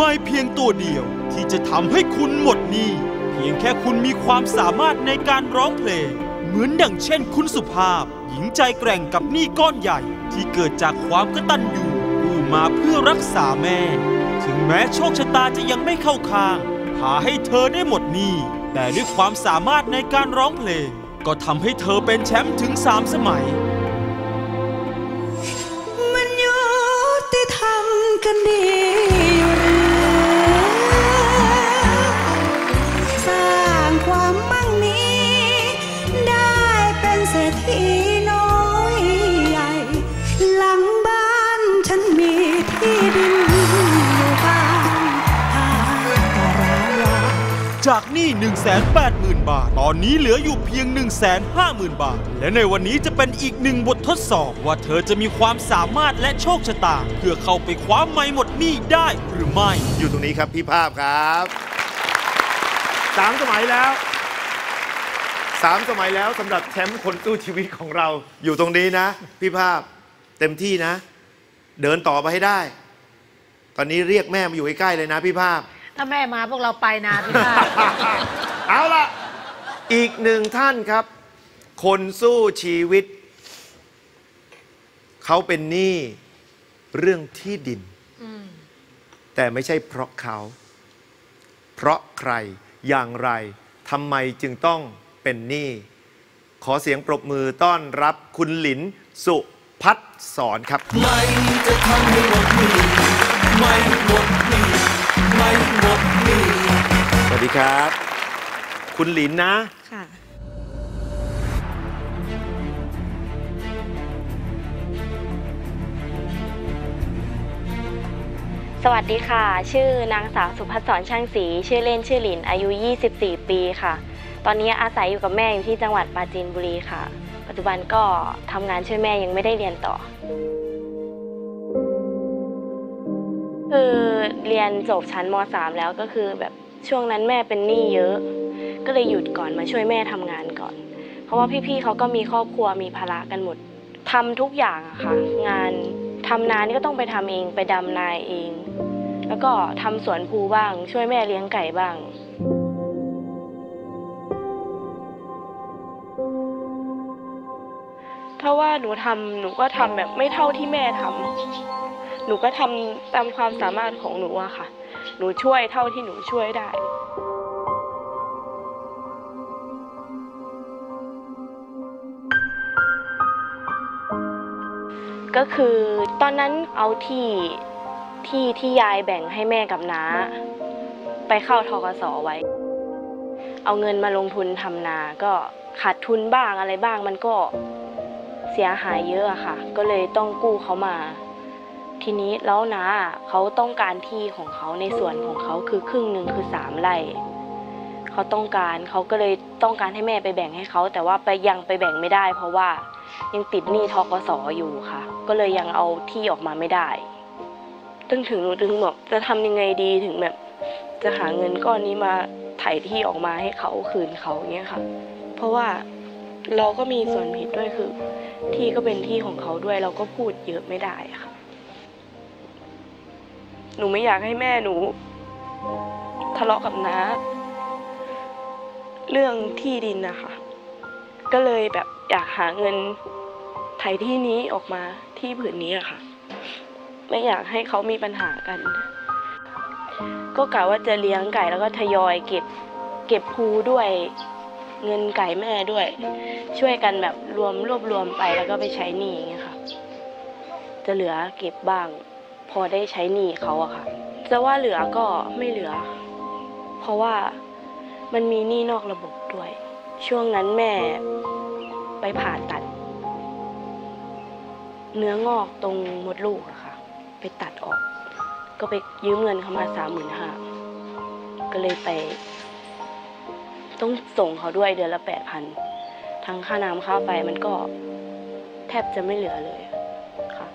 ไม่เพียงตัวเดียวที่จะทำให้คุณหมดหนี้เพียงแค่คุณมีความสามารถในการร้องเพลง เหมือนดังเช่นคุณสุภาพ หญิงใจแกร่งกับหนี้ก้อนใหญ่ ที่เกิดจากความกตัญญูกู้มาเพื่อรักษาแม่ ถึงแม้โชคชะตาจะยังไม่เข้าข้างพาให้เธอได้หมดหนี้แต่ด้วยความสามารถในการร้องเพลง ก็ทำให้เธอเป็นแชมป์ถึง3สมัยมันยุติธรรมกันดีอยู่ น้อยใหญ่ หลังบ้านฉันมีที่ดินอยู่บ้างห้าตารางวาจากหนี้180,000 บาท ตอนนี้เหลืออยู่เพียง 150,000 บาท และในวันนี้จะเป็นอีกหนึ่งบททดสอบ ว่าเธอจะมีความสามารถและโชคชะตา เพื่อเข้าไปคว้าไม้หมดหนี้ได้หรือไม่ อยู่ตรงนี้ครับพี่ภาพครับสามสมัยแล้ว สามสมัยแล้วสำหรับแชมป์คนสู้ชีวิตของเราอยู่ตรงนี้นะ พี่ภาพเต็มที่นะ เดินต่อไปให้ได้ ตอนนี้เรียกแม่มาอยู่ใกล้ๆเลยนะพี่ภาพ ถ้าแม่มาพวกเราไปนาพี่ภาพ เอาละอีกหนึ่งท่านครับ คนสู้ชีวิต เขาเป็นหนี้เรื่องที่ดินแต่ไม่ใช่เพราะเขา เพราะใครอย่างไรทำไมจึงต้อง เป็นหนี้ ขอเสียงปรบมือต้อนรับคุณหลินสุพัฒสอนครับ ไม่จะทำให้หมดหนี้ไม่หมดหนี้ไม่หมดหนี้สวัสดีครับ คุณหลินนะ ค่ะ สวัสดีค่ะ ชื่อนางสาวสุภัสสรช่างศรีชื่อเล่นชื่อหลินอายุ 24 ปีค่ะ ตอนนี้อาศัยอยู่กับแม่อยู่ที่จังหวัดปราจีนบุรีค่ะ ปัจจุบันก็ทำงานช่วยแม่ยังไม่ได้เรียนต่อ คือเรียนจบชั้นม .3 แล้วก็คือแบบช่วงนั้นแม่เป็นหนี้เยอะ ก็เลยหยุดก่อนมาช่วยแม่ทำงานก่อน เพราะว่าพี่ๆเขาก็มีครอบครัวมีภาระกันหมดทำทุกอย่างอะค่ะ งานทำนานี่ก็ต้องไปทำเองไปดำนาเอง แล้วก็ทำสวนภูบ้าง ช่วยแม่เลี้ยงไก่บ้างาว่าหนูทำหนูก็ทำแบบไม่เท่าที่แม่ทำหนูก็ทำตามความสามารถของหนูอะค่ะ หนูช่วยเท่าที่หนูช่วยได้ก็คือตอนนั้นเอาที่ที่ที่ยายแบ่งให้แม่กับน้า ไปเข้าทกสไว้ เอาเงินมาลงทุนทำนา ก็ขาดทุนบ้างอะไรบ้างมันก็ สียหายเยอะอะค่ะ ก็เลยต้องกู้เขามา ทีนี้แล้วนาเขาต้องการที่ของเขาในส่วนของเขาคือครึ่งหนึ่งคือสามไร่เขาต้องการเขาก็เลยต้องการให้แม่ไปแบ่งให้เขาแต่ว่าไปยังไปแบ่งไม่ได้ เพราะว่ายังติดหนี้ทกสอยู่ค่ะ ก็เลยยังเอาที่ออกมาไม่ได้ตึงถึงหนูถึงบอกจะทำยังไงดีถึงแบบ จะหาเงินก้อนนี้มาไถ่ที่ออกมาให้เขาคืนเขาเงี้ยค่ะ เพราะว่า เราก็มีส่วนผิดด้วยคือ ที่ก็เป็นที่ของเขาด้วย เราก็พูดเยอะไม่ได้ค่ะ หนูไม่อยากให้แม่หนู ทะเลาะกับน้าเรื่องที่ดินนะคะ ก็เลยแบบอยากหาเงินไถ่ที่นี้ออกมาที่ผืนนี้อะค่ะ ไม่อยากให้เขามีปัญหากัน ก็กะว่าจะเลี้ยงไก่แล้วก็ทยอยเก็บ เก็บภูด้วย เงินไก่แม่ด้วย ช่วยกันแบบรวมรวบรวมไปแล้วก็ไปใช้หนี้อย่างเงี้ยค่ะ จะเหลือเก็บบ้าง พอได้ใช้หนี้เขาอะค่ะ จะว่าเหลือก็ไม่เหลือ เพราะว่ามันมีหนี้นอกระบบด้วย ช่วงนั้นแม่ไปผ่าตัด เนื้องอกตรงมดลูกอะค่ะ ไปตัดออก ก็ไปยืมเงินเขามาสามหมื่นห้าก็เลยไป ต้องส่งเขาด้วยเดือนละแปดพันทั้งค่าน้ำค่าไฟมันก็แทบจะไม่เหลือเลยค่ะ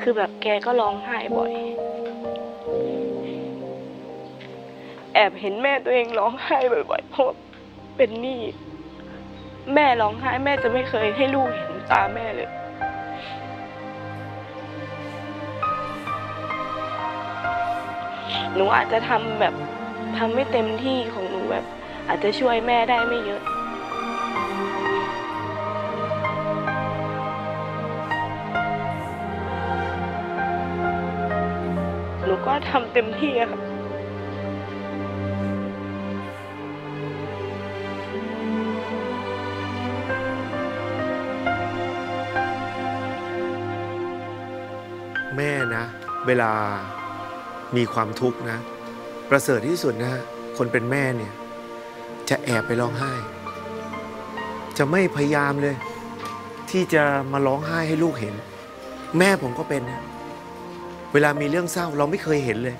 คือแบบแกก็ร้องไห้บ่อย แอบเห็นแม่ตัวเองร้องไห้บ่อยๆเพราะว่าเป็นหนี้แม่ร้องไห้แม่จะไม่เคยให้ลูกเห็นตาแม่เลยหนูอาจจะทำแบบทำไม่เต็มที่ของหนูแบบ อาจจะช่วยแม่ได้ไม่เยอะหนูก็ทำเต็มที่อะค่ะแม่นะ เวลามีความทุกข์นะ ประเสริฐที่สุดนะ คนเป็นแม่เนี่ย จะแอบไปร้องไห้ จะไม่พยายามเลย ที่จะมาร้องไห้ให้ลูกเห็น แม่ผมก็เป็นนะเวลามีเรื่องเศร้าเราไม่เคยเห็นเลย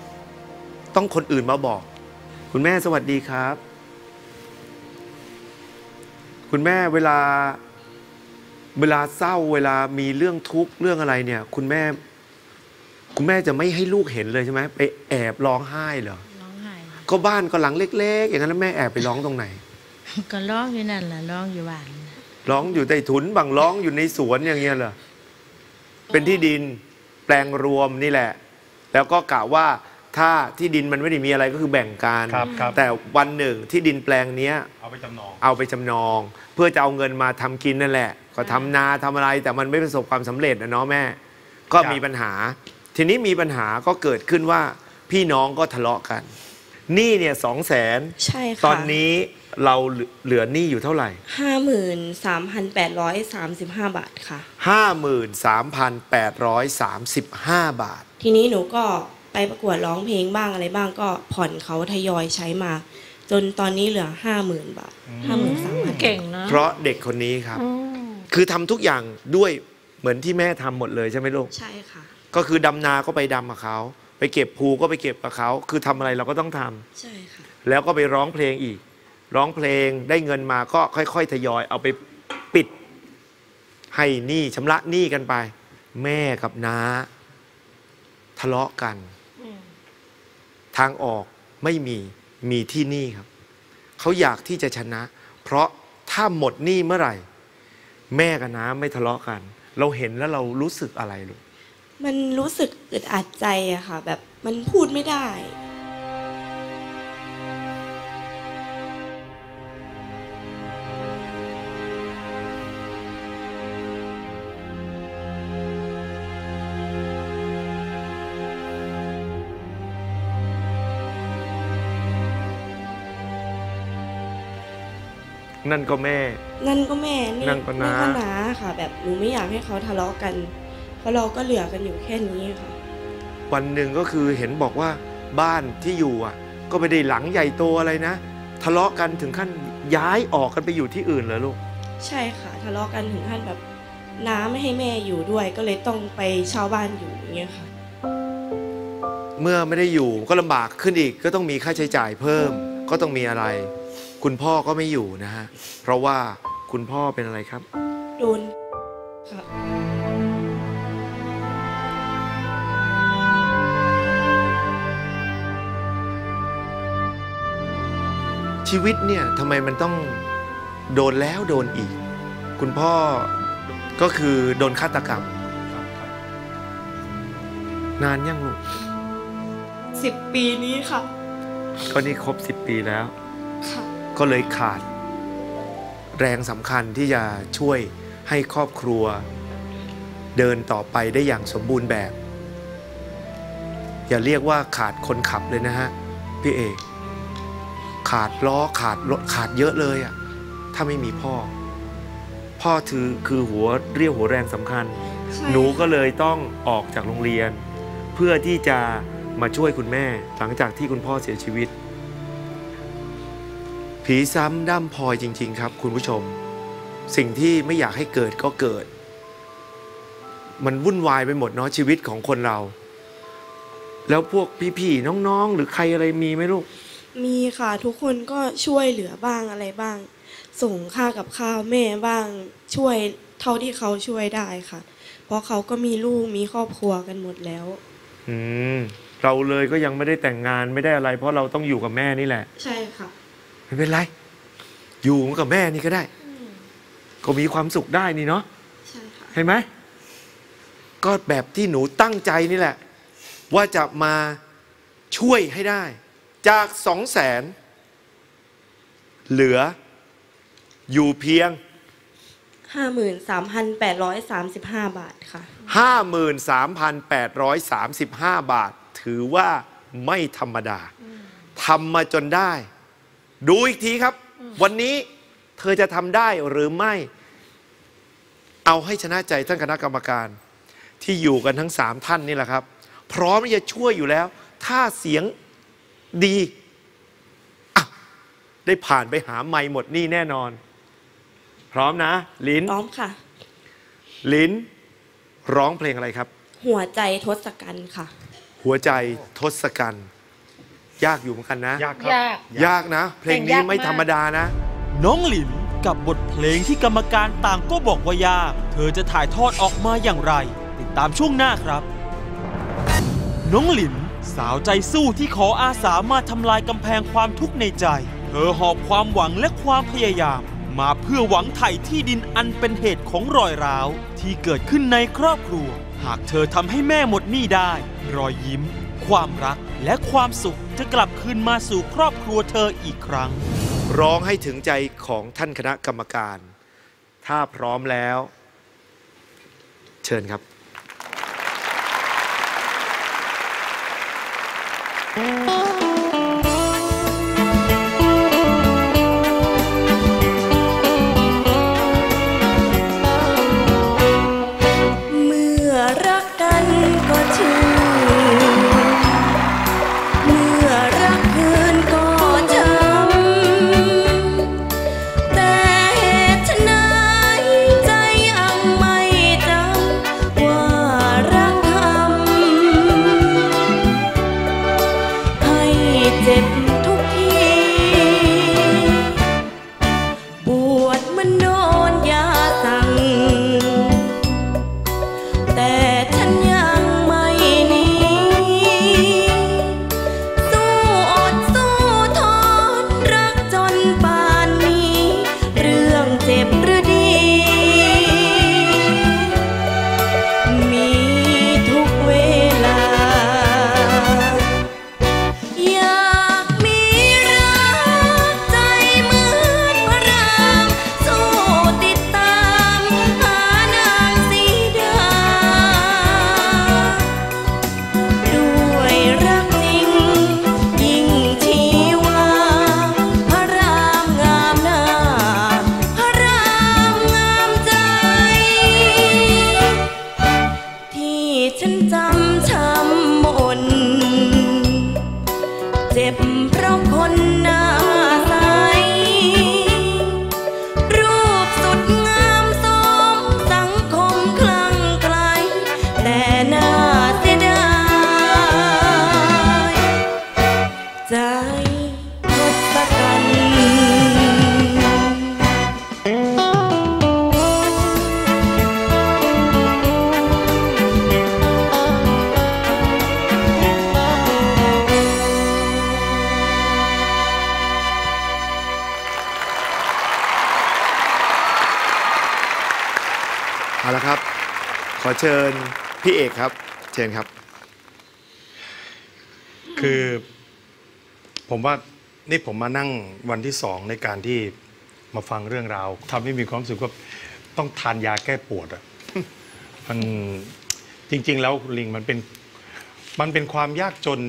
ต้องคนอื่นมาบอก คุณแม่สวัสดีครับ คุณแม่เวลาเวลาเศร้าเวลามีเรื่องทุกข์เรื่องอะไรเนี่ย คุณแม่ คุณแม่จะไม่ให้ลูกเห็นเลยใช่ไหมไปแอบร้องไห้เหรอ ก็บ้านก็หลังเล็ก ๆ อย่างนั้นแล้วแม่แอบไปร้องตรงไหน ก็ร้องอยู่นั่นแหละร้องอยู่บ้านร้องอยู่ใต้ถุนบางร้องอยู่ในสวนอย่างเงี้ยเหรอเป็นที่ดินแปลงรวมนี่แหละ แล้วก็กะว่าถ้าที่ดินมันไม่ได้มีอะไรก็คือแบ่งกันครับครับ แต่วันหนึ่งที่ดินแปลงเนี้ย เอาไปจำนองเอาไปจำนอง เพื่อจะเอาเงินมาทำกินนั่นแหละ ก็ทำนาทำอะไรแต่มันไม่ประสบความสำเร็จนะเนาะแม่ ก็ครับมีปัญหา ทีนี้มีปัญหาก็เกิดขึ้นว่าพี่น้องก็ทะเลาะกัน หนี้เนี่ยสองแสนใช่ค่ะตอนนี้เราเหลือหนี้อยู่เท่าไหร่ห้าหมื่นสามพันแปดร้อยสามสิบห้าบาทค่ะ53,835บาท ทีนี้หนูก็ไปประกวดร้องเพลงบ้างอะไรบ้างก็ผ่อนเขาทยอยใช้มา จนตอนนี้เหลือห้าหมื่นบาทห้าหมื่นสามพันเก่งเนาะเพราะเด็กคนนี้ครับอืมคือทำทุกอย่างด้วยเหมือนที่แม่ทำหมดเลยใช่ไหมลูก ใช่ค่ะ ก็คือดำนาก็ไปดำกับเขา ไปเก็บภูก็ไปเก็บกับเขาคือทำอะไรเราก็ต้องทำใช่ค่ะ แล้วก็ไปร้องเพลงอีก ร้องเพลงได้เงินมาก็ค่อยๆทยอย เอาไปปิด ให้หนี้ชำระหนี้กันไป แม่กับน้า ทะเลาะกันทางออกไม่มีมีที่นี่ครับ เขาอยากที่จะชนะ เพราะถ้าหมดหนี้เมื่อไหร่ แม่กับน้าไม่ทะเลาะกัน เราเห็นแล้วเรารู้สึกอะไรลูก มันรู้สึกอึดอัดใจอะค่ะ แบบมันพูดไม่ได้ นั่นก็แม่ นั่นก็แม่นี่นั่นก็น้า ก็น้าค่ะ แบบหนูไม่อยากให้เขาทะเลาะกันเพ ราะเราก็เหลือกันอยู่แค่นี้ค่ะ วันหนึ่งก็คือเห็นบอกว่าบ้านที่อยู่อะ ก็ไม่ได้หลังใหญ่โตอะไรนะ ทะเลาะกันถึงขั้นย้ายออกกันไปอยู่ที่อื่นเหรอลูก ใช่ค่ะ ทะเลาะกันถึงขั้นแบบน้าไม่ให้แม่อยู่ด้วย ก็เลยต้องไปเช่าบ้านอยู่อย่างเงี้ยค่ะ เมื่อไม่ได้อยู่ก็ลำบากขึ้นอีก ก็ต้องมีค่าใช้จ่ายเพิ่ม ก็ต้องมีอะไร คุณพ่อก็ไม่อยู่นะฮะ เพราะว่าคุณพ่อเป็นอะไรครับ โดน ชีวิตเนี่ยทำไมมันต้องโดนแล้วโดนอีก คุณพ่อก็คือโดนฆาตกรรม นานยังลูกสิบปีนี้ค่ะ ก็นี่ครบ10ปีแล้ว ค่ะ ก็เลยขาด แรงสำคัญที่จะช่วยให้ครอบครัว เดินต่อไปได้อย่างสมบูรณ์แบบ อย่าเรียกว่าขาดคนขับเลยนะฮะ พี่เอก ขาดล้อขาดรถขาดเยอะเลยอะถ้าไม่มีพ่อ พ่อถือคือหัวเรียวหัวแรงสำคัญใช่หนูก็เลยต้องออกจากโรงเรียน เพื่อที่จะมาช่วยคุณแม่ หลังจากที่คุณพ่อเสียชีวิต ผีซ้ำด้ำพลอยจริง ๆ ครับ คุณผู้ชม สิ่งที่ไม่อยากให้เกิดก็เกิด มันวุ่นวายไปหมดเนาะชีวิตของคนเรา แล้วพวกพี่ๆน้องๆ หรือใครอะไรมีไหมลูก มีค่ะทุกคนก็ช่วยเหลือบ้างอะไรบ้าง ส่งค่ากับข้าวแม่บ้าง ช่วยเท่าที่เขาช่วยได้ค่ะ เพราะเขาก็มีลูกมีครอบครัวกันหมดแล้ว อืมเราเลยก็ยังไม่ได้แต่งงานไม่ได้อะไร เพราะเราต้องอยู่กับแม่นี่แหละ ใช่ค่ะ ไม่เป็นไร อยู่กับแม่นี่ก็ได้ก็มีความสุขได้นี่เนาะใช่ค่ะ เห็นไหมก็แบบที่หนูตั้งใจนี่แหละ ว่าจะมาช่วยให้ได้ จากสองแสนเหลืออยู่เพียง 53,835 บาทค่ะ 53,835 บาท ถือว่าไม่ธรรมดาทำมาจนได้ ดูอีกทีครับ วันนี้เธอจะทำได้หรือไม่ เอาให้ชนะใจท่านคณะกรรมการ ที่อยู่กันทั้งสามท่านนี่แหละครับ พร้อมที่จะช่วยอยู่แล้ว ถ้าเสียง ดีอะได้ผ่านไปหาไม่หมดหนี่แน่นอน พร้อมนะ ลินพร้อมค่ะ ลินร้องเพลงอะไรครับ หัวใจทศกัณฐ์ค่ะ หัวใจทศกัณฐ์ยากอยู่เหมือนกันนะ ยากครับยากยากนะ เพลงนี้ไม่ธรรมดานะ น้องหลินกับบทเพลงที่กรรมการต่างก็บอกว่ายาก เธอจะถ่ายทอดออกมาอย่างไร ติดตามช่วงหน้าครับ น้องหลิน สาวใจสู้ที่ขออาสามาทำลายกำแพงความทุกข์ในใจ เธอหอบความหวังและความพยายาม มาเพื่อหวังไถ่ที่ดินอันเป็นเหตุของรอยร้าว ที่เกิดขึ้นในครอบครัว หากเธอทำให้แม่หมดหนี้ได้ รอยยิ้ม ความรักและความสุขจะกลับคืนมาสู่ครอบครัวเธออีกครั้ง ร้องให้ถึงใจของท่านคณะกรรมการ ถ้าพร้อมแล้ว เชิญครับ เเชิญพี่เอกครับ เชิญครับ คือผมว่านี่ผมมานั่งวันที่สองในการที่มาฟังเรื่องราวทำให้มีความรู้สึกว่าต้องทานยาแก้ปวดอะมันจริง ๆ แล้วลิงมันเป็นมันเป็นความยากจน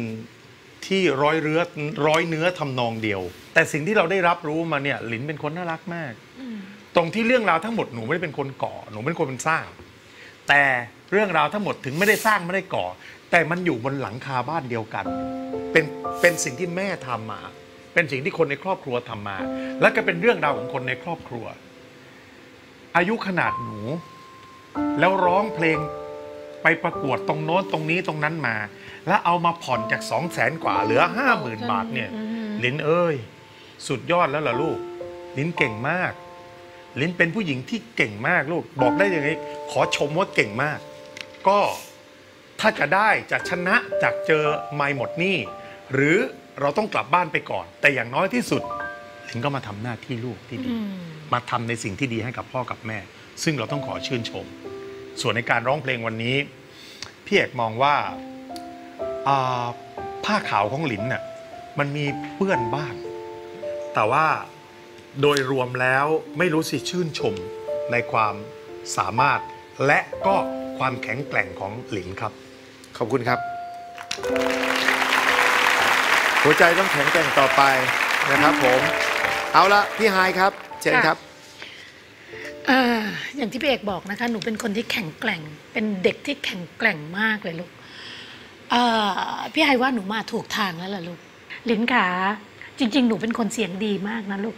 ที่ร้อยเรือร้อยเนื้อทำนองเดียว แต่สิ่งที่เราได้รับรู้มาเนี่ยหลินเป็นคนน่ารักมาก ตรงที่เรื่องราวทั้งหมดหนูไม่ได้เป็นคนก่อ หนูไม่ได้เป็นคนสร้าง แต่เรื่องราวทั้งหมดถึงไม่ได้สร้างไม่ได้ก่อ แต่มันอยู่บนหลังคาบ้านเดียวกัน เป็นเป็นสิ่งที่แม่ทำมา เป็นสิ่งที่คนในครอบครัวทำมา และก็เป็นเรื่องราวของคนในครอบครัว อายุขนาดหนู แล้วร้องเพลงไปประกวดตรงโน้นตรงนี้ตรงนั้นมา แล้วเอามาผ่อนจากสองแสนกว่า เหลือห้าหมื่นบาทเนี่ยลินเอ้ย สุดยอดแล้วล่ะลูก ลินเก่งมาก ลินเป็นผู้หญิงที่เก่งมากลูกบอกได้ยังไงขอชมว่าเก่งมาก ก็ถ้าจะได้จะชนะจากเจอไม่หมดหนี้หรือเราต้องกลับบ้านไปก่อน แต่อย่างน้อยที่สุดลินก็มาทำหน้าที่ลูกที่ดี มาทำในสิ่งที่ดีให้กับพ่อกับแม่ ซึ่งเราต้องขอชื่นชม ส่วนในการร้องเพลงวันนี้พี่เอกมองว่าอ่าผ้าขาวของหลินน่ะมันมีเปื้อนบ้าง แต่ว่า โดยรวมแล้วไม่รู้สิชื่นชมในความสามารถ และก็ความแข็งแกร่งของหลินครับ ขอบคุณครับ หัวใจต้องแข็งแกร่งต่อไปนะครับผม เอาละพี่ไฮายครับ เชิญครับ อ่าอย่างที่พี่เอกบอกนะคะ หนูเป็นคนที่แข็งแกร่ง เป็นเด็กที่แข็งแกร่งมากเลยลูกเอ่อพี่ไฮว่าหนูมาถูกทางแล้วล่ะลูกลินขาจริง ๆ หนูเป็นคนเสียงดีมากนะลูก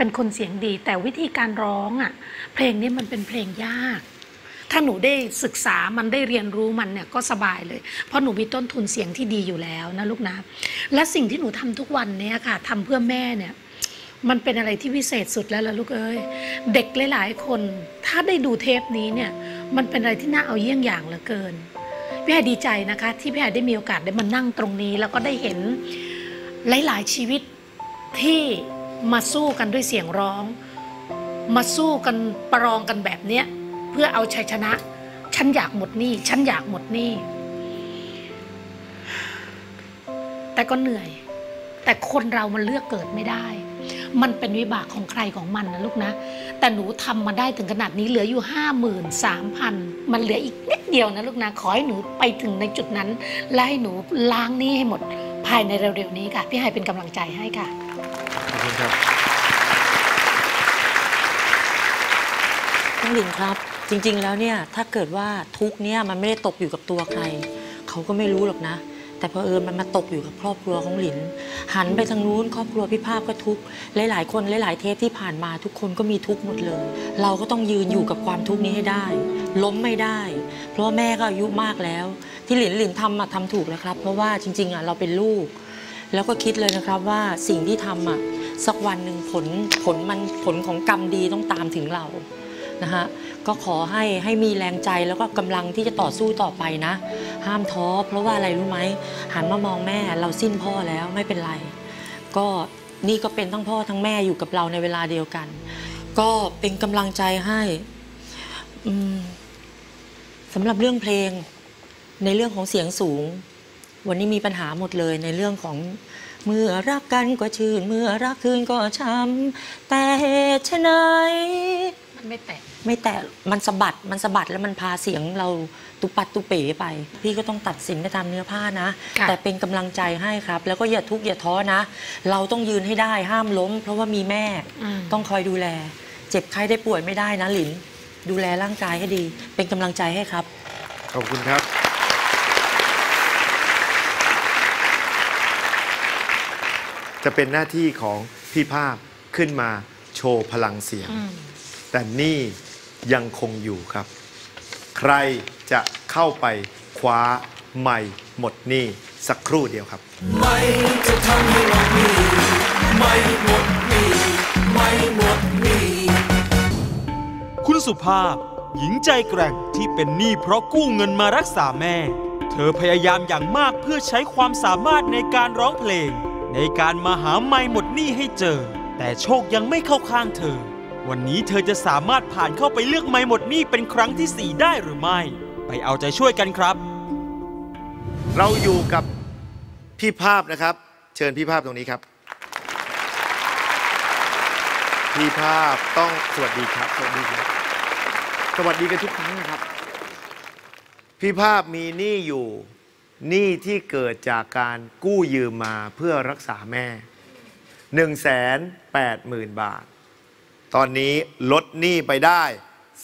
เป็นคนเสียงดี แต่วิธีการร้องอะเพลงนี้มันเป็นเพลงยาก ถ้าหนูได้ศึกษามันได้เรียนรู้มันเนี่ยก็สบายเลย เพราะหนูมีต้นทุนเสียงที่ดีอยู่แล้วนะลูกนะ และสิ่งที่หนูทำทุกวันเนี้ยค่ะทำเพื่อแม่เนี่ยมันเป็นอะไรที่วิเศษสุดแล้วล่ะลูกเอ้ยเด็กหลาย ๆ คน ถ้าได้ดูเทปนี้เนี่ย มันเป็นอะไรที่น่าเอาเยี่ยงอย่างเหลือเกินพี่ไอดีใจนะคะ ที่พี่ไอได้มีโอกาสได้มานั่งตรงนี้ แล้วก็ได้เห็นหลาย ๆ ชีวิตที่ มาสู้กันด้วยเสียงร้อง มาสู้กันประลองกันแบบเนี้ยเพื่อเอาชัยชนะ ฉันอยากหมดหนี้ฉันอยากหมดหนี้แต่ก็เหนื่อย แต่คนเรามันเลือกเกิดไม่ได้ มันเป็นวิบากของใครของมันนะลูกนะ แต่หนูทำมาได้ถึงขนาดนี้เหลืออยู่ห้าหมื่นสามพันมันเหลืออีกนิดเดียวนะลูกนะ ขอให้หนูไปถึงในจุดนั้น และให้หนูล้างหนี้ให้หมด ภายในเร็วๆนี้ค่ะ พี่ไฮเป็นกำลังใจให้ค่ะ คุณครับน้องหลินครับ จริง ๆ แล้วเนี่ยถ้าเกิดว่าทุกเนี่ยมันไม่ได้ตกอยู่กับตัวใคร เขาก็ไม่รู้หรอกนะ แต่เพอเอิญมันมาตกอยู่กับครอบครัวของหลิน หันไปทางนู้นครอบครัวพี่ภาพก็ทุกข์หลายๆคนหลายๆเทปที่ผ่านมาทุกคนก็มีทุกข์หมดเลย เราก็ต้องยืนอยู่กับความทุกข์นี้ให้ได้ ล้มไม่ได้ เพราะว่าแม่ก็อายุมากแล้ว ที่หลินหลินทำมาทำถูกแล้วครับ เพราะว่าจริง ๆอะเราเป็นลูก แล้วก็คิดเลยนะครับว่าสิ่งที่ทำอะ สักวันหนึ่งผลผลมันผลของกรรมดีต้องตามถึงเรานะฮะก็ขอให้ให้มีแรงใจแล้วก็กำลังที่จะต่อสู้ต่อไปนะ ห้ามท้อเพราะว่าอะไรรู้ไหมหันมามองแม่เราสิ้นพ่อแล้วไม่เป็นไร ก็นี่ก็เป็นทั้งพ่อทั้งแม่อยู่กับเราในเวลาเดียวกัน ก็เป็นกำลังใจให้สำหรับเรื่องเพลงในเรื่องของเสียงสูง วันนี้มีปัญหาหมดเลยในเรื่องของ เมื่อรักกันก็ชื่น เมื่อรักคืนก็ช้ำแต่เหตุไฉนมันไม่แตะไม่แต่มันสะบัดมันสะบัดแล้วมันพาเสียงเราตุปัดตุเป๋ไป พี่ก็ต้องตัดสินไปตามเนื้อผ้านะค่ะแต่เป็นกำลังใจให้ครับ แล้วก็อย่าทุกข์อย่าท้อนะ เราต้องยืนให้ได้ห้ามล้ม เพราะว่ามีแม่มต้องคอยดูแล เจ็บไข้ได้ป่วยไม่ได้นะหลิน ดูแลร่างกายให้ดี เป็นกำลังใจให้ครับ ขอบคุณครับ จะเป็นหน้าที่ของพี่ภาพขึ้นมาโชว์พลังเสียงอืมแต่นี่ยังคงอยู่ครับ ใครจะเข้าไปคว้าไม่หมดหนี่สักครู่เดียวครับไม่จะทำให้หมดหนี้ไม่หมดหนี้ไม่หมดหนี้คุณสุภาพหญิงใจแกร่งที่เป็นหนี้เพราะกู้เงินมารักษาแม่ เธอพยายามอย่างมากเพื่อใช้ความสามารถในการร้องเพลง ในการมาหาไม่หมดหนี้ให้เจอ แต่โชคยังไม่เข้าข้างเธอ วันนี้เธอจะสามารถผ่านเข้าไปเลือกไม่หมดหนี้เป็นครั้งที่ 4 ได้หรือไม่ ไปเอาใจช่วยกันครับ เราอยู่กับพี่ภาพนะครับ เชิญพี่ภาพตรงนี้ครับ พี่ภาพต้องสวัสดีครับ สวัสดีครับ สวัสดีกันทุกครั้งนะครับ พี่ภาพมีหนี้อยู่ หนี้ที่เกิดจากการกู้ยืมมาเพื่อรักษาแม่1นึ่งแสนแปดหมื่นบาท ตอนนี้ลดหนี้ไปได้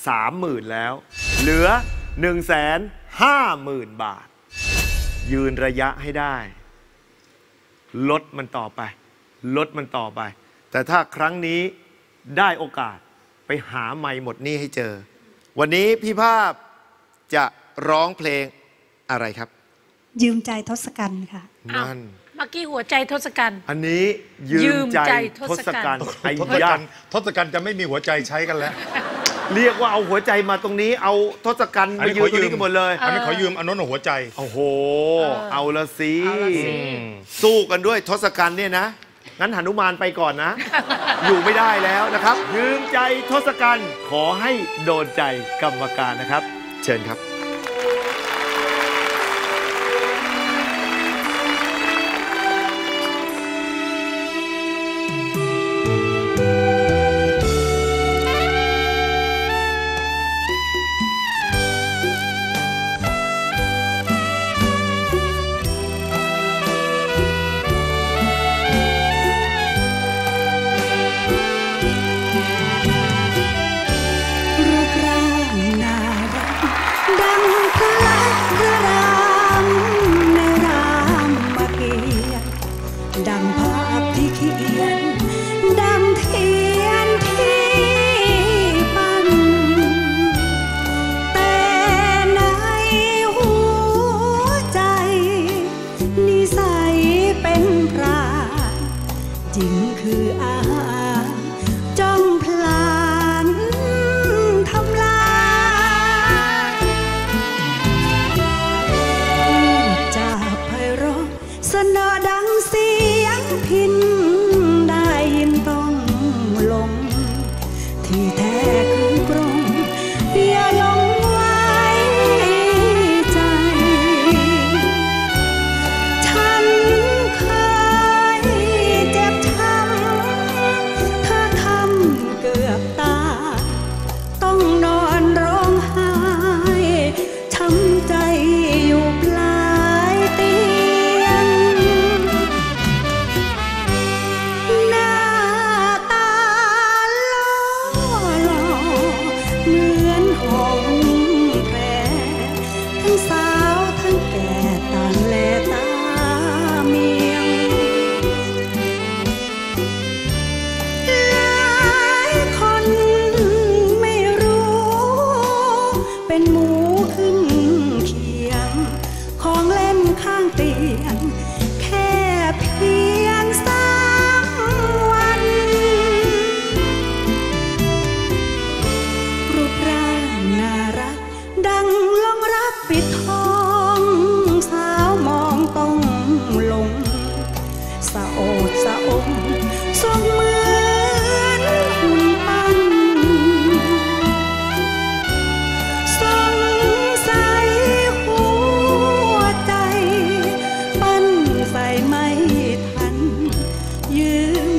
สามหมื่นแล้ว เหลือ1นึ่งแสนห้าหมื่นบาท ยืนระยะให้ได้ ลดมันต่อไป ลดมันต่อไป แต่ถ้าครั้งนี้ได้โอกาสไปหาไม่หมดหนี้ให้เจอ วันนี้พี่ภาพจะร้องเพลงอะไรครับ ยืมใจทศกัณฐ์ค่ะอ้าวนั่นเมื่อกี้หัวใจทศกัณฐ์ อันนี้ยืยืมมใจใจททศศกักัณณฐ์ฐ์ไอ้ทศยักักณษ์ฐ์ทศกัณฐ์จะไม่มีหัวใจใช้กันแล้ว เรียกว่าเอาหัวใจมาตรงนี้ เอาทศกัณฐ์อันมานี้ยืขนอตรงยืนี้ม กันหมดเลยอันนี้ขอยืมอันนั้นหัวใจ โอ้โหเออเอาละสิเอาละสิ สู้กันด้วยทศกัณฐ์เนี่ยนะ งั้นหนุมานไปก่อนนะ อยู่ไม่ได้แล้วนะครับ ยืมใจทศกัณฐ์ขอให้โดนใจกรรมการนะครับ เชิญครับ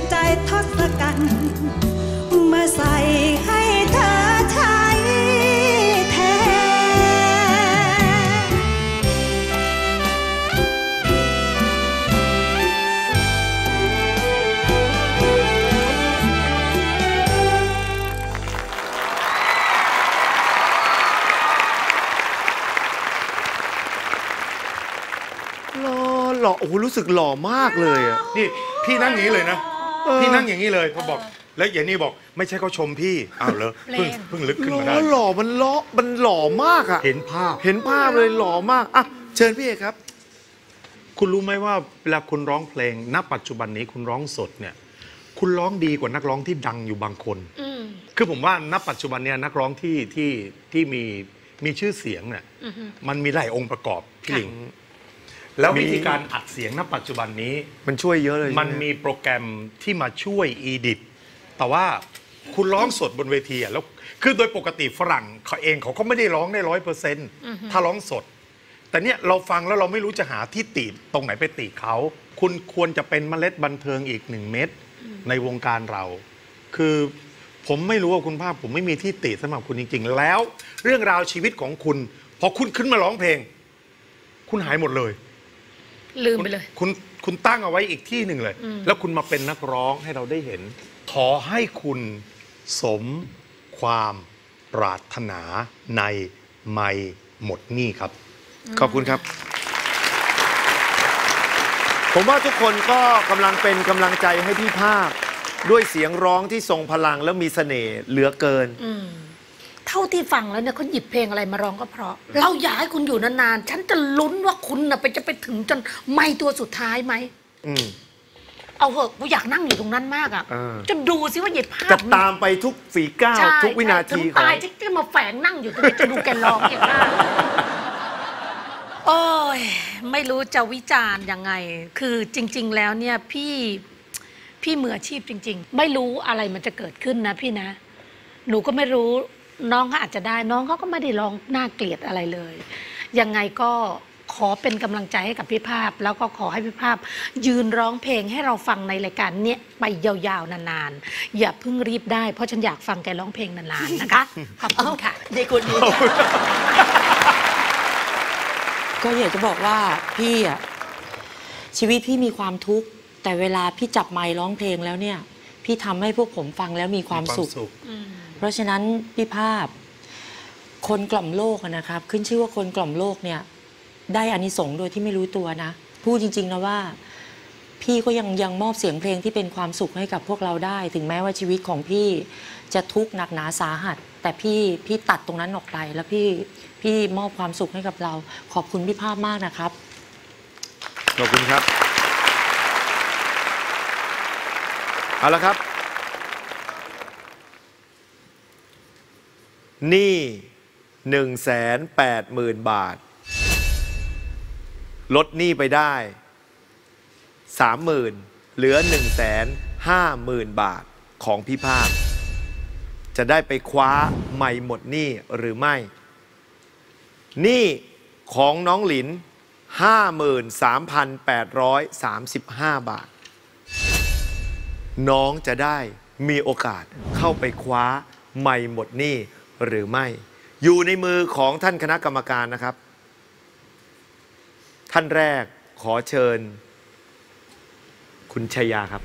ใจทศกันมาใส่ให้เธอใช้แทนหล่อหล่อโอ้โหรู้สึกหล่อมากเลยอะนี่พี่นั่งอย่างนี้เลยนะ พี่นั่งอย่างนี้เลยพอบอก แล้วอย่างนี้บอกไม่ใช่เขาชมพี่อ้าวเหรอเพิ่งเพิ่งลึกขึ้นหล่มาได้อหล่อมันล้อมันหล่อมากอะเห็นภาพ เห็นภาพเลยหล่อมากอะเชิญพี่เอกครับ คุณรู้ไหมว่าเวลาคุณร้องเพลง ณ ปัจจุบันนี้คุณร้องสดเนี่ย คุณร้องดีกว่านักร้องที่ดังอยู่บางคนอืมคือผมว่าณปัจจุบันเนี่ยนักร้องที่ที่ที่มีมีชื่อเสียงเนี่ยอือฮึมันมีหลายองค์ประกอบพี่หลิง แล้ววิธีการอัดเสียงณปัจจุบันนี้ มันช่วยเยอะเลย มันมีโปรแกรมที่มาช่วยอีดิทแต่ว่าคุณร้องสดบนเวทีอะแล้วคือโดยปกติฝรั่งเขาเองเขาก็ไม่ได้ร้องได้ร้อยเปอร์เซ็นต์อือฮึถ้าร้องสด แต่เนี่ยเราฟังแล้วเราไม่รู้จะหาที่ติตรงไหนไปติเขา คุณควรจะเป็นเมล็ดบันเทิงอีกหนึ่งเม็ดในวงการเรา คือผมไม่รู้ว่าคุณภาพผมไม่มีที่ติสำหรับคุณจริง ๆ แล้ว เรื่องราวชีวิตของคุณพอคุณขึ้นมาร้องเพลง คุณหายหมดเลย ลืมไปเลย คุณคุณตั้งเอาไว้อีกที่หนึ่งเลยอืมแล้วคุณมาเป็นนักร้องให้เราได้เห็น ขอให้คุณสมความปรารถนาในไม่หมดหนี้ครับ ขอบคุณครับ ผมว่าทุกคนก็กำลังเป็นกำลังใจให้พี่ภาค ด้วยเสียงร้องที่ทรงพลังและมีเสน่ห์เหลือเกินอืม เท่าที่ฟังแล้วเนี่ยเขาหยิบเพลงอะไรมาร้องก็เพราะ เราอยากให้คุณอยู่นานๆ ฉันจะลุ้นว่าคุณน่ะไปจะไปถึงจนไม่ตัวสุดท้ายไหม อืม เอาเหอะกูอยากนั่งอยู่ตรงนั้นมากอะ เออ จะดูสิว่าหยิบภาพจะตามไปทุกฝีก้าวใช่ทุกวินาทีถึงของ ตายจะจะมาแฝงนั่งอยู่ตรงนี้จะดูแกร้องอย่างนั้นโอ้ยไม่รู้จะวิจารณ์ยังไง คือจริง ๆ แล้วเนี่ยพี่พี่มืออาชีพจริง ๆ ไม่รู้อะไรมันจะเกิดขึ้นนะพี่นะ หนูก็ไม่รู้ น้องเขาอาจจะได้น้องเขาก็ไม่ได้ร้องน่าเกลียดอะไรเลย ยังไงก็ขอเป็นกำลังใจให้กับพี่ภาพ แล้วก็ขอให้พี่ภาพ ยืนร้องเพลงให้เราฟังในรายการเนี้ยไปยาวๆนานๆ อย่าเพิ่งรีบได้เพราะฉันอยากฟังแกร้องเพลงนานๆนะคะขอบคุณค่ะ ดีคุณดีก็อยากจะบอกว่าพี่อะชีวิตพี่มีความทุกข์แต่เวลาพี่จับไมค์ร้องเพลงแล้วเนี่ย พี่ทำให้พวกผมฟังแล้วมีความสุข เพราะฉะนั้นพี่ภาพ คนกล่อมโลกนะครับ ขึ้นชื่อว่าคนกล่อมโลกเนี่ย ได้อานิสงส์โดยที่ไม่รู้ตัวนะพูดจริง ๆ นะว่า พี่ก็ยังยังมอบเสียงเพลงที่เป็นความสุขให้กับพวกเราได้ ถึงแม้ว่าชีวิตของพี่จะทุกข์หนักหนาสาหัส แต่พี่พี่ตัดตรงนั้นออกไปแล้วพี่พี่มอบความสุขให้กับเรา ขอบคุณพี่ภาพมากนะครับ ขอบคุณครับ เอาละครับ หนี่หนึ่งแสนแปดหมื่นบาท ลดหนี้ไปได้สามหมื่นเหลือหนึ่งแสนห้าหมื่นบาทของพี่ภาค จะได้ไปคว้าไม่หมดหนี้หรือไม่หนี้ของน้องหลิน 53,835 บาท น้องจะได้มีโอกาสเข้าไปคว้าไม่หมดหนี้ หรือไม่ อยู่ในมือของท่านคณะกรรมการนะครับ ท่านแรกขอเชิญ คุณชยาครับ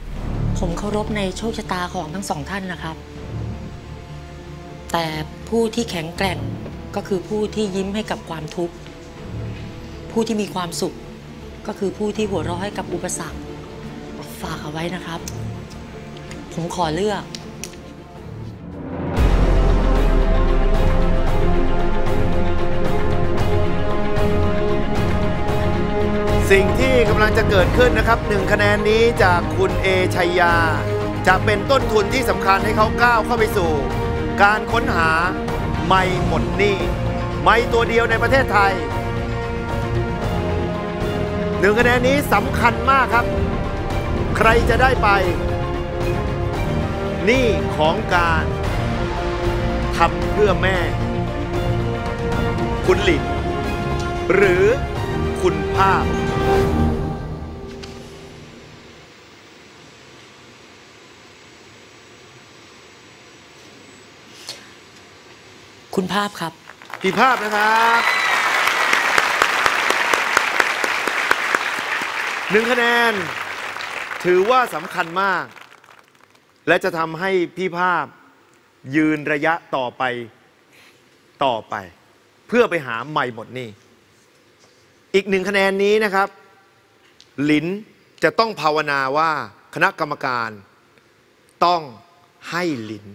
ผมเคารพในโชคชะตาของทั้งสองท่านนะครับ แต่ผู้ที่แข็งแกร่งก็คือผู้ที่ยิ้มให้กับความทุกข์ ผู้ที่มีความสุข ก็คือผู้ที่หัวเราะให้กับอุปสรรค ฝากเอาไว้นะครับ ผมขอเลือก สิ่งที่กำลังจะเกิดขึ้นนะครับหนึ่งคะแนนนี้จากคุณเอชัยยา จะเป็นต้นทุนที่สำคัญให้เขาก้าวเข้าไปสู่ การค้นหาไม่หมดหนี้ไม่ตัวเดียวในประเทศไทยหนึ่งคะแนนนี้สำคัญมากครับ ใครจะได้ไปหนี่ของการทำเพื่อแม่ คุณหลินหรือ คุณภาพคุณภาพครับพี่ภาพนะครับหนึ่งคะแนน ถือว่าสำคัญมาก และจะทำให้พี่ภาพยืนระยะต่อไปต่อไป เพื่อไปหาใหม่หมดนี่ อีกหนึ่งคะแนนนี้นะครับ หลินจะต้องภาวนาว่าคณะกรรมการ ต้องให้หลิน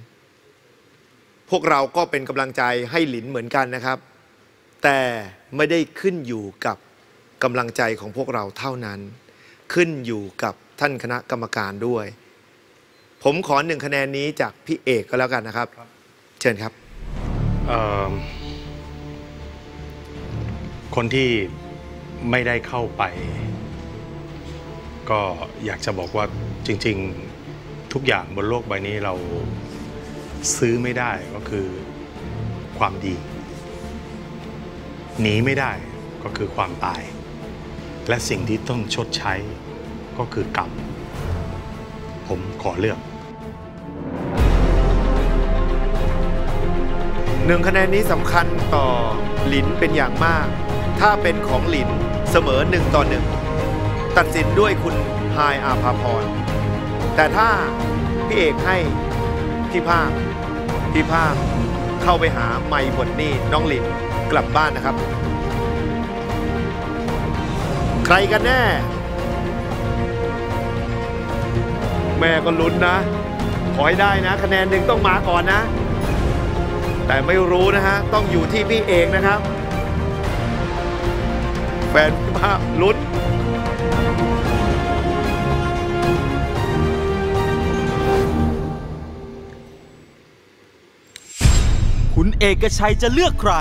พวกเราก็เป็นกำลังใจให้หลินเหมือนกันนะครับ แต่ไม่ได้ขึ้นอยู่กับกำลังใจของพวกเราเท่านั้น ขึ้นอยู่กับท่านคณะกรรมการด้วย ผมขอหนึ่งคะแนนนี้จากพี่เอกก็แล้วกันนะครับ เชิญครับเอ่อคนที่ ไม่ได้เข้าไป ก็อยากจะบอกว่าจริง ๆทุกอย่างบนโลกใบนี้เราซื้อไม่ได้ก็คือความดี หนีไม่ได้ก็คือความตาย และสิ่งที่ต้องชดใช้ก็คือกรรม ผมขอเลือกหนึ่งคะแนนนี้สำคัญต่อหลินเป็นอย่างมาก ถ้าเป็นของหลินเสมอหนึ่งต่อหนึ่งตัดสินด้วยคุณฮายอาภาพร แต่ถ้าพี่เอกให้พี่ภาคพี่ภาคเข้าไปหาไมค์บทนี่น้องหลินกลับบ้านนะครับ ใครกันแน่ แม่ก็ลุ้นนะ ขอให้ได้นะ คะแนนหนึ่งต้องมาก่อนนะ แต่ไม่รู้นะฮะ ต้องอยู่ที่พี่เอกนะครับ แฟนภาพลุ้นคุณเอกชัยจะเลือกใคร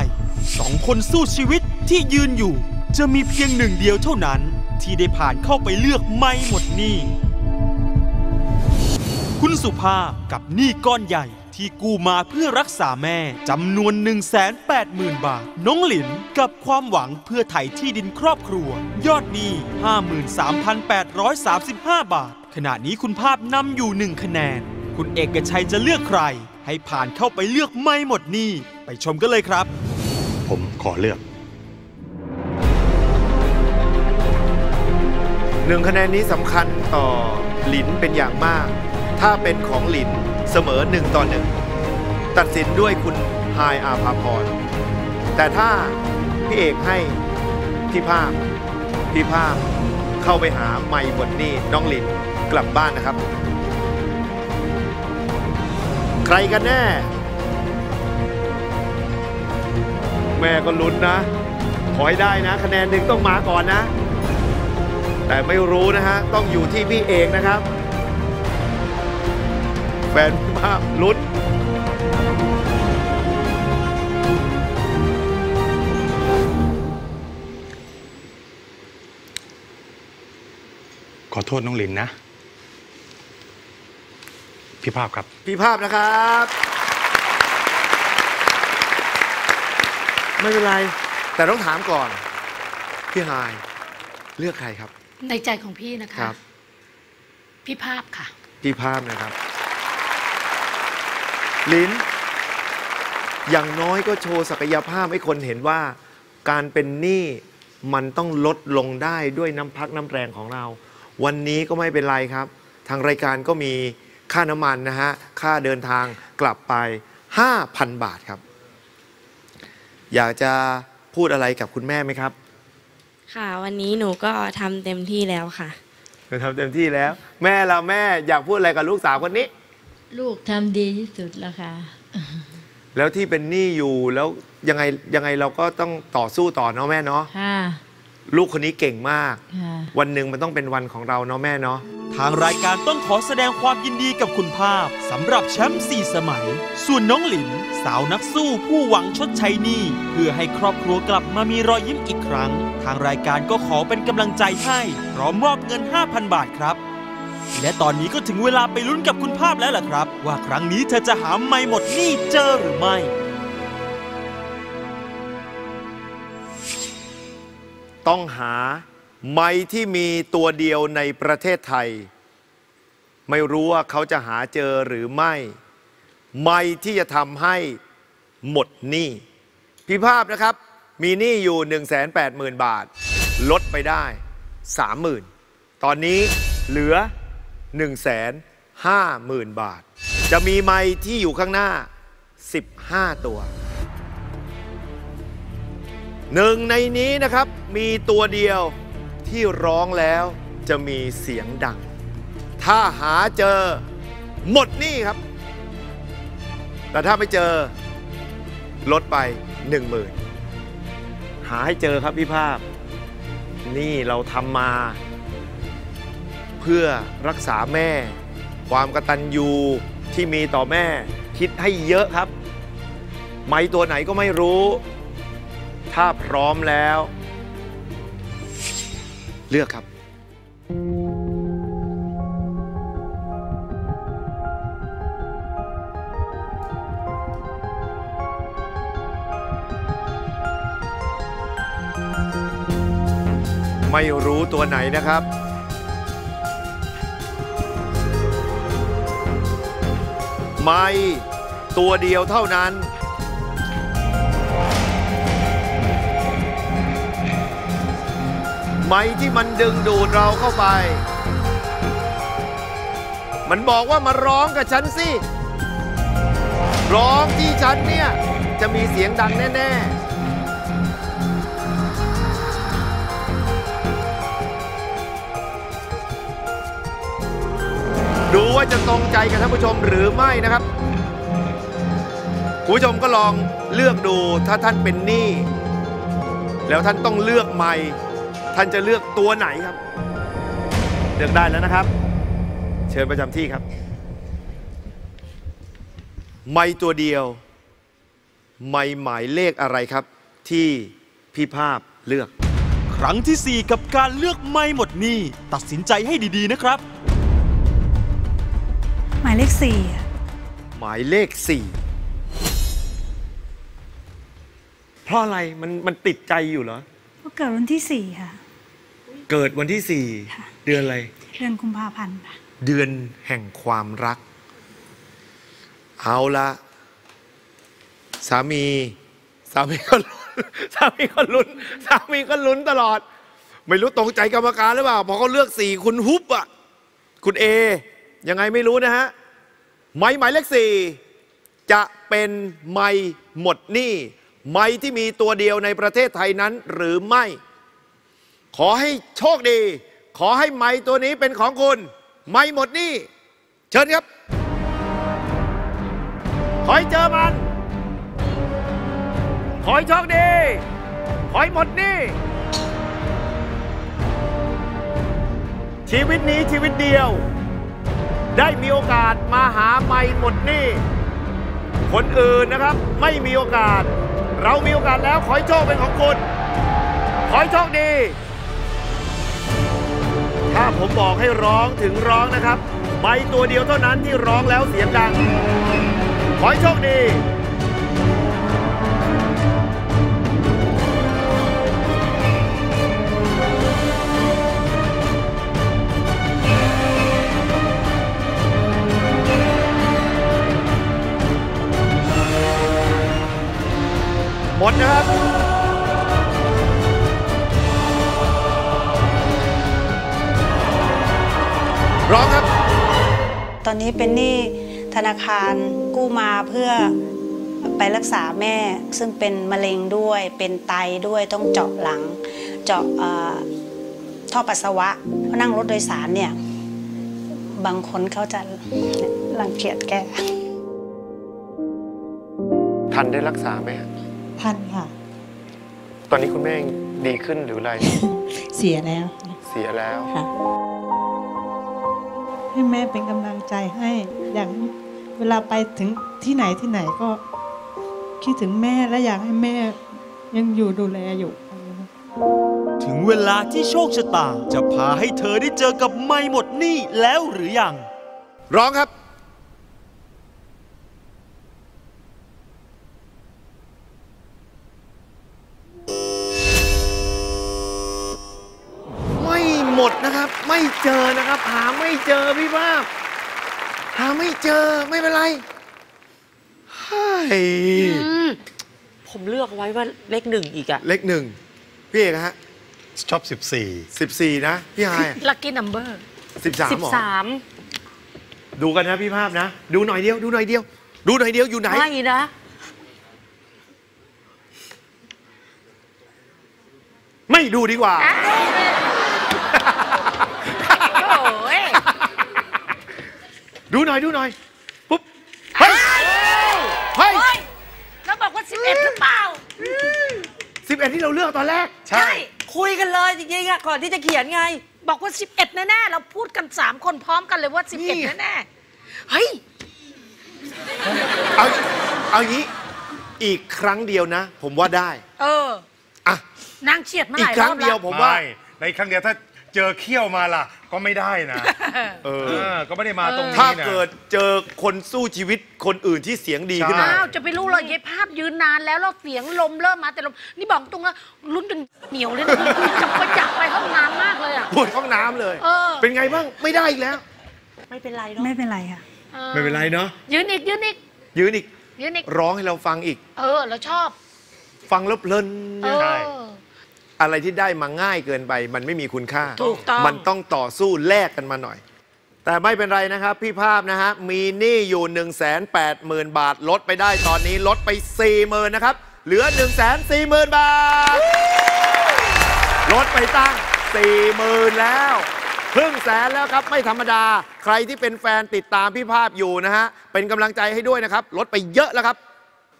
สองคนสู้ชีวิตที่ยืนอยู่ จะมีเพียงหนึ่งเดียวเท่านั้น ที่ได้ผ่านเข้าไปเลือกไม่หมดนี้คุณสุภาพกับหนี้ก้อนใหญ่ ที่กู้มาเพื่อรักษาแม่จำนวน 180,000 บาท น้องหลินกับความหวังเพื่อไถ่ที่ดินครอบครัว ยอดหนี้ 53,835 บาท ขณะนี้คุณภาพนำอยู่หนึ่งคะแนน คุณเอกชัยจะเลือกใคร ให้ผ่านเข้าไปเลือกไม่หมดหนี้ ไปชมกันเลยครับ ผมขอเลือกหนึ่งคะแนนนี้สำคัญต่อหลินเป็นอย่างมาก ถ้าเป็นของหลิน เสมอหนึ่งต่อหนึ่งตัดสินด้วยคุณฮายอาภาพร แต่ถ้าพี่เอกให้พี่ภาคพี่ภาคเข้าไปหาไมค์บทนี่น้องลินกลับบ้านนะครับ ใครกันแน่ แม่ก็ลุ้นนะ ขอให้ได้นะ คะแนนหนึ่งต้องมาก่อนนะ แต่ไม่รู้นะฮะ ต้องอยู่ที่พี่เอกนะครับ ฟนภาพลุ้นขอโทษน้องลินนะ พี่ภาพครับ พี่ภาพนะครับ ไม่เป็นไร แต่ต้องถามก่อน พี่ฮายเลือกใครครับ ในใจของพี่นะคะ ครับ พี่ภาพค่ะ พี่ภาพนะครับ ลิ้น อย่างน้อยก็โชว์ศักยภาพให้คนเห็นว่า การเป็นหนี้มันต้องลดลงได้ด้วยน้ำพักน้ำแรงของเรา วันนี้ก็ไม่เป็นไรครับ ทางรายการก็มีค่าน้ำมันนะฮะ ค่าเดินทางกลับไป 5,000 บาทครับ อยากจะพูดอะไรกับคุณแม่ไหมครับ ค่ะวันนี้หนูก็ทำเต็มที่แล้วค่ะทำเต็มที่แล้ว แม่เราแม่อยากพูดอะไรกับลูกสาวคนนี้ ลูกทำดีที่สุดแล้วค่ะ แล้วที่เป็นหนี้อยู่แล้วยังไงยังไงเราก็ต้องต่อสู้ต่อเนาะแม่เนาะค่ะ ลูกคนนี้เก่งมาก ค่ะ วันหนึ่งมันต้องเป็นวันของเราเนาะแม่เนาะ ทางรายการต้องขอแสดงความยินดีกับคุณภาพสำหรับแชมป์4สมัย ส่วนน้องหลิน สาวนักสู้ผู้หวังชดใช้หนี้เพื่อให้ครอบครัวกลับมามีรอยยิ้มอีกครั้ง ทางรายการก็ขอเป็นกำลังใจให้พร้อมมอบเงิน 5,000 บาทครับ และตอนนี้ก็ถึงเวลาไปลุ้นกับคุณภาพแล้วล่ะครับ ว่าครั้งนี้เธอจะหาไม่หมดหนี้เจอหรือไม่ ต้องหาไม้ที่มีตัวเดียวในประเทศไทย ไม่รู้ว่าเขาจะหาเจอหรือไม่ ไม้ที่จะทำให้หมดหนี้พี่ภาพนะครับ มีหนี้อยู่ 180,000 บาท ลดไปได้ 30,000 ตอนนี้เหลือ 150,000 บาท จะมีไม้ที่อยู่ข้างหน้า 15 ตัวหนึ่งในนี้นะครับมีตัวเดียวที่ร้องแล้วจะมีเสียงดัง ถ้าหาเจอหมดนี่ครับ แต่ถ้าไม่เจอลดไปหนึ่งหมื่นหาให้เจอครับพี่ภาพ นี่เราทำมา พื่อรักษาแม่ ความกตัญญูที่มีต่อแม่ คิดให้เยอะครับ ไม้ตัวไหนก็ไม่รู้ ถ้าพร้อมแล้ว เลือกครับไม่รู้ตัวไหนนะครับ ไม่ตัวเดียวเท่านั้น ไม้ที่มันดึงดูดเราเข้าไป มันบอกว่ามาร้องกับฉันสิ ร้องที่ฉันเนี่ย จะมีเสียงดังแน่ ๆ ดูว่าจะตรงใจกับท่านผู้ชมหรือไม่นะครับคุณผู้ชมก็ลองเลือกดูถ้าท่านเป็นหนี้แล้วท่านต้องเลือกไม่ ท่านจะเลือกตัวไหนครับ เลือกได้แล้วนะครับ เชิญประจำที่ครับ ไม่ตัวเดียว ไม่หมายเลขอะไรครับ ที่พี่ภาพเลือก ครั้งที่ 4 กับการเลือกไม่หมดหนี่ตัดสินใจให้ดีๆนะครับ หมายเลขสี่อะหมายเลขสี่เพราะอะไรมันมันติดใจอยู่เหรอก็เกิดวันที่สี่ค่ะ เกิดวันที่สี่เดือนอะไร เดือนกุมภาพันธ์ค่ะเดือนแห่งความรัก เอาละสามี สามีก็ลุ้นสามีก็ลุ้น สามีก็ลุ้นตลอด ไม่รู้ตรงใจกรรมการหรือเปล่าพอเขาเลือกสี่คุณฮุบอะ คุณเอ ยังไงไม่รู้นะฮะไม้หมายเลขสี่จะเป็นไม้หมดหนี้ไม้ที่มีตัวเดียวในประเทศไทยนั้นหรือไม่ ขอให้โชคดี ขอให้ไม้ตัวนี้เป็นของคุณ ไม้หมดหนี้เชิญครับ ขอให้เจอมัน ขอให้โชคดี ขอให้หมดหนี้ชีวิตนี้ชีวิตเดียว ได้มีโอกาสมาหาไม่หมดหนี้คนอื่นนะครับไม่มีโอกาส เรามีโอกาสแล้วขอให้โชคเป็นของคุณขอให้โชคดี ถ้าผมบอกให้ร้องถึงร้องนะครับไม่ตัวเดียวเท่านั้นที่ร้องแล้วเสียงดัง ขอให้โชคดี หมดนะครับ ร้องครับ ตอนนี้เป็นหนี้ธนาคารกู้มาเพื่อไปรักษาแม่ ซึ่งเป็นมะเร็งด้วยเป็นไตด้วยต้องเจาะหลัง เจาะเอ่อท่อปัสสาวะเพราะนั่งรถโดยสารเนี่ย บางคนเขาจะรังเกียจแกทันได้รักษาไหม ฮะท่านค่ะ ตอนนี้คุณแม่ดีขึ้นหรืออะไร เสียแล้วเสียแล้วค่ะ ให้แม่เป็นกำลังใจให้อย่างเวลาไปถึงที่ไหนที่ไหนก็ คิดถึงแม่และอยากให้แม่ยังอยู่ดูแลอยู่ ถึงเวลาที่โชคชะตา จะพาให้เธอได้เจอกับไม่หมดหนี้แล้วหรือยัง ร้องครับ ไม่ หมดนะครับ ไม่เจอนะครับ หาไม่เจอพี่ภาพ หาไม่เจอไม่เป็นไรเฮ้ยผมเลือกไว้ว่าเลขหนึ่งอีกอะเลขหนึ่งพี่เอกฮะชอบ 14สิบสี่นะ พี่ไฮายลัคกี้นัมเบอร์สิบสามสิบหรอสามดูกันนะพี่ภาพนะ ดูหน่อยเดียว ดูหน่อยเดียว ดูหน่อยเดียวอยู่ไหนไม่นะไม่ดูดีกว่า ดูหน่อยดูหน่อยปุ๊บเฮ้ยเฮ้ยแล้วบอกว่า 11 หรือเปล่า สิบเอ็ดที่เราเลือกตอนแรก ใช่ คุยกันเลยจริงๆอะก่อนที่จะเขียนไง บอกว่า 11 แน่ๆ เราพูดกัน 3 คนพร้อมกันเลยว่า11 แน่ๆ เฮ้ย เอาเอางี้อีกครั้งเดียวนะ ผมว่าได้เออ อะนางเฉียดมาหอีกลายครรั้องบเดียวแล้วผมว่า ไม่ในครั้งเดียวถ้า เจอเขี้ยวมาล่ะ ก็ไม่ได้นะเอเอออก็ไม่ได้มาตรงนี้ถ้านะเกิดเจอคนสู้ชีวิตคนอื่นที่เสียงดีขึ้นมาอ้าวจะไปรู้เลยยายภาพยืนนานแล้วแล้วเสียงลมเริ่มมาแต่ลมนี่บอกตรงนะลุ้นจนเหนียวเลยนะจะไปอยากไปห้องน้ำมากเลยอะ ปวดห้องน้ำเลย เออ เป็นไงบ้างไม่ได้อีกแล้ว ไม่เป็นไรเนาะไม่เป็นไรค่ะออไม่เป็นไรเนาะยืนอีกยืนอีกยืนอีกยืนอีกร้องให้เราฟังอีก เออ เราชอบ ฟังแล้วเพลิน เออ ใช่ อะไรที่ได้มาง่ายเกินไป มันไม่มีคุณค่า ถูกต้อง มันต้องต่อสู้แลกกันมาหน่อย แต่ไม่เป็นไรนะครับ พี่ภาพนะฮะ มีหนี้อยู่ 1 8 0 0 0 0 บาท ลดไปได้ตอนนี้ลดไป 40,000นะครับ เหลือ 1 4 0 0 0 0 บาท ลดไปตั้ง 40,000 แล้วครึ่งแสนแล้วครับ ไม่ธรรมดา ใครที่เป็นแฟนติดตามพี่ภาพอยู่นะฮะ เป็นกำลังใจให้ด้วยนะครับ ลดไปเยอะแล้วครับ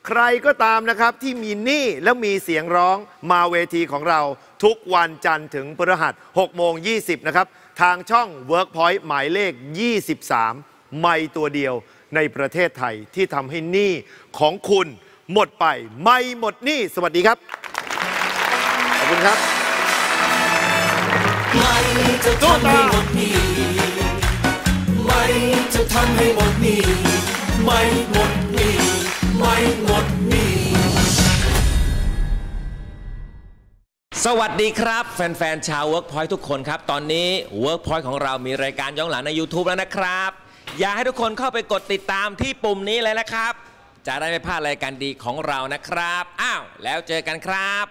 ใครก็ตามนะครับที่มีหนี้แล้วมีเสียงร้องมาเวทีของเราทุกวันจันทร์ถึงพฤหัส6โมง 20 นะครับ ทางช่อง Workpoint หมายเลข 23 ไม่ตัวเดียวในประเทศไทยที่ทำให้หนี้ของคุณหมดไปไม่หมดหนี้สวัสดีครับ ขอบคุณครับไม่จะทำให้หมดหนี้ไม่จะทำให้หมดหนี้ไม่หมดหนี้ ไม่หมดนี้สวัสดีครับ แฟน ๆ ชาว Workpoint ทุกคนครับ ตอนนี้ Workpoint ของเรามีรายการย้อนหลังใน YouTube แล้วนะครับ อยากให้ทุกคนเข้าไปกดติดตามที่ปุ่มนี้เลยนะครับ จะได้ไม่พลาดรายการดีของเรานะครับ อ้าว แล้วเจอกันครับ